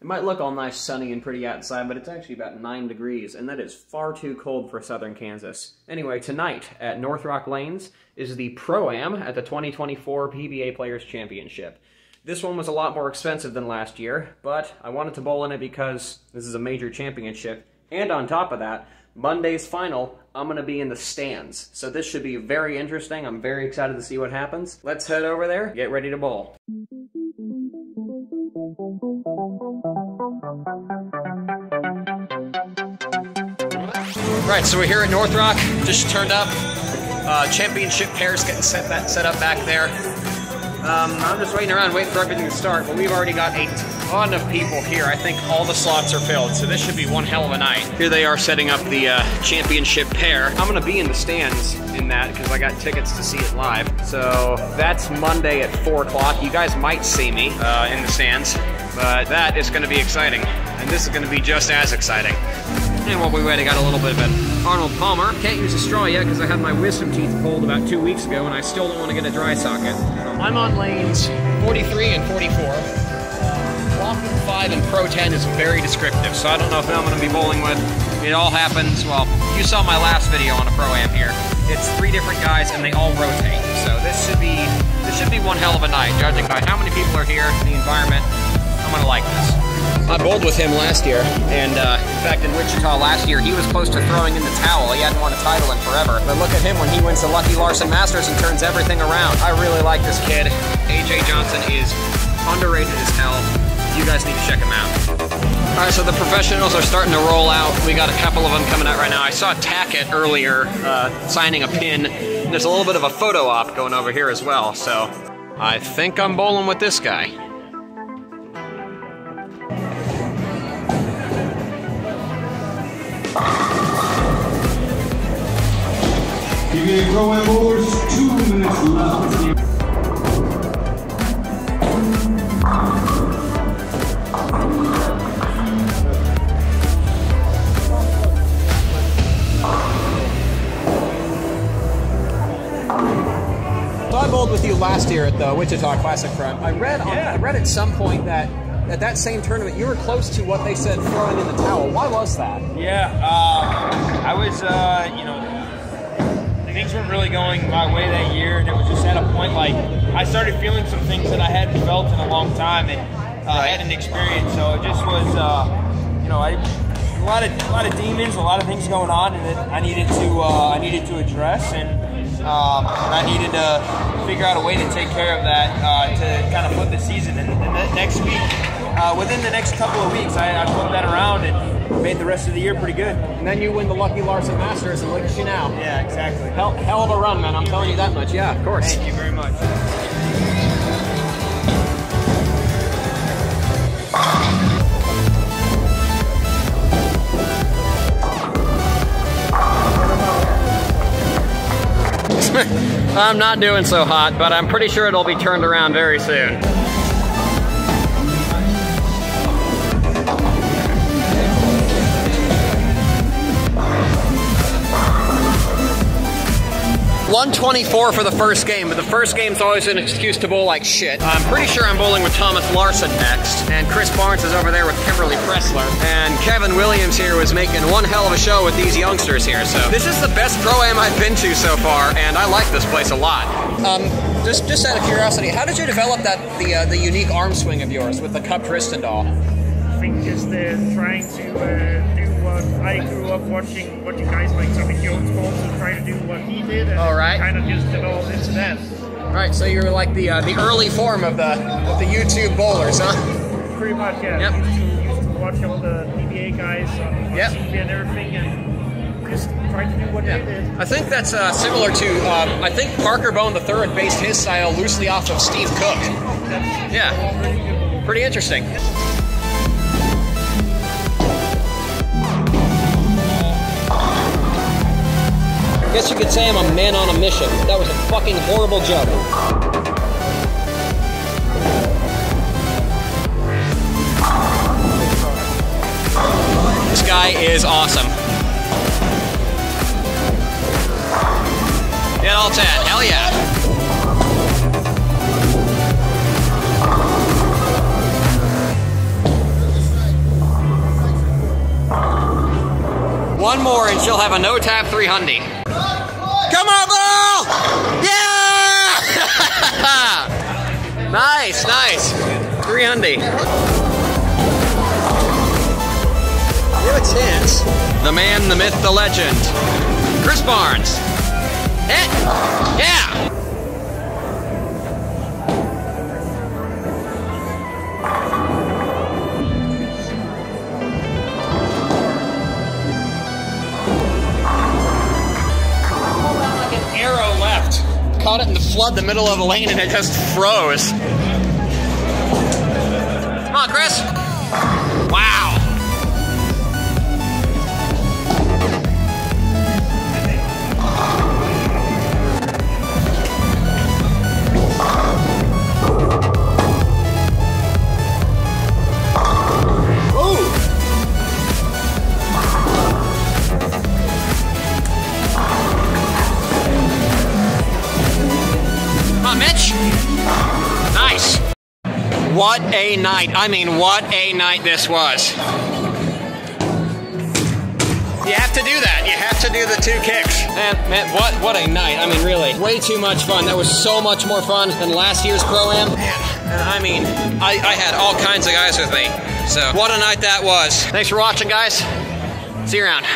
It might look all nice, sunny, and pretty outside, but it's actually about 9 degrees, and that is far too cold for southern Kansas. Anyway, tonight at Northrock Lanes is the Pro-Am at the 2024 PBA Players Championship. This one was a lot more expensive than last year, but I wanted to bowl in it because this is a major championship, and on top of that, Monday's final, I'm going to be in the stands. So this should be very interesting. I'm very excited to see what happens. Let's head over there, get ready to bowl. Right, so we're here at Northrock. Just turned up. Uh, championship pairs getting set, that, set up back there. Um, I'm just waiting around, waiting for everything to start, but we've already got a ton of people here. I think all the slots are filled, so this should be one hell of a night. Here they are setting up the uh, championship pair. I'm gonna be in the stands in that because I got tickets to see it live. So that's Monday at 4 o'clock. You guys might see me uh, in the stands, but that is gonna be exciting. And this is gonna be just as exciting. And while we wait, I got a little bit of an Arnold Palmer. Can't use a straw yet because I had my wisdom teeth pulled about two weeks ago and I still don't want to get a dry socket. I'm on lanes 43 and 44. Walking 5 and Pro 10 is very descriptive, so I don't know who I'm going to be bowling with. It all happens, well, you saw my last video on a Pro-Am here. It's three different guys and they all rotate. So this should be this should be one hell of a night, judging by how many people are here, the environment. I'm to like this. I bowled with him last year, and uh, in fact, in Wichita last year, he was close to throwing in the towel. He hadn't won a title in forever. But look at him when he wins the Lucky Larsen Masters and turns everything around. I really like this kid. AJ Johnson is underrated as hell. You guys need to check him out. All right, so the professionals are starting to roll out. We got a couple of them coming out right now. I saw Tackett earlier uh, signing a pin. There's a little bit of a photo op going over here as well. So I think I'm bowling with this guy. PBA Pro-Am two minutes left. I bowled with you last year at the Wichita Classic Front. I read on, Yeah. I read at some point that at that same tournament you were close to what they said throwing in the towel. Why was that? Yeah, um, I was, uh, you know, things weren't really going my way that year, and it was just at a point like I started feeling some things that I hadn't felt in a long time and uh, had an experience. So it just was, uh, you know, I, a lot of a lot of demons, a lot of things going on, and that I needed to uh, I needed to address, and, um, and I needed to figure out a way to take care of that uh, to kind of flip the season. And, the next week, uh, within the next couple of weeks, I, I that around and made the rest of the year pretty good. And then you win the Lucky Larsen Masters, and look at you now. Yeah, exactly. Hell, hell of a run, man. I'm telling you that much. Yeah, of course. Thank you very much. I'm not doing so hot, but I'm pretty sure it'll be turned around very soon. One twenty-four for the first game, but the first game's always an excuse to bowl like shit. I'm pretty sure I'm bowling with Thomas Larsen next, and Chris Barnes is over there with Kimberly Pressler, and Kevin Williams here was making one hell of a show with these youngsters here. So this is the best pro am I've been to so far, and I like this place a lot. Um, just just out of curiosity, how did you develop that the uh, the unique arm swing of yours with the cupped Ristendal? I think just uh, trying to uh, do what I grew up watching, what you guys like Tommy Jones bowls, and try to do what he did, and All right. kind of just developed into that. All right, so you're like the uh, the early form of the of the YouTube bowlers, huh? Pretty much, yeah. Yep. Used, to, used to watch all the PBA guys on, on Yep. TV and everything, and just try to do what they did. I think that's uh, similar to um, I think Parker Bohn the third based his style loosely off of Steve Cook. That's Yeah. all really good. Pretty interesting. guess you could say I'm a man on a mission. That was a fucking horrible joke. This guy is awesome. Get all 10. Hell yeah. One more and she'll have a no-tap 300. Come! Yeah! nice, nice. 300. Give a chance. The man, the myth, the legend. Chris Barnes. Hit. Yeah. Caught it in the flood, the middle of the lane, and it just froze. Come on, Chris. Nice. What a night. I mean, what a night this was. You have to do that. You have to do the two kicks. Man, man, what what a night. I mean, really, way too much fun. That was so much more fun than last year's Pro-Am. I mean, I, I had all kinds of guys with me. So, what a night that was. Thanks for watching, guys. See you around.